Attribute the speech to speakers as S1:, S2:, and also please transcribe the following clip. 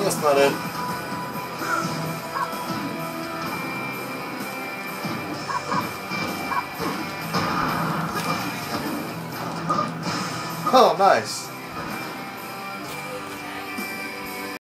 S1: That's not it. Oh, nice.